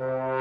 Bye.